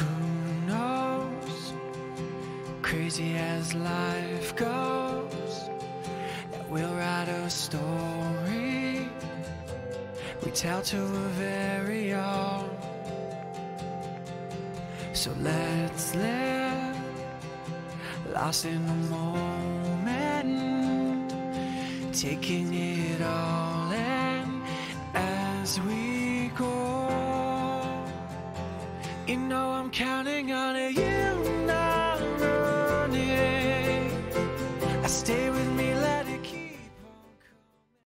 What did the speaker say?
Who knows? Crazy as life goes, that we'll write a story we tell to a very own. So let's live, lost in the moment, taking it all in as we. You know I'm counting on you not running. I stay with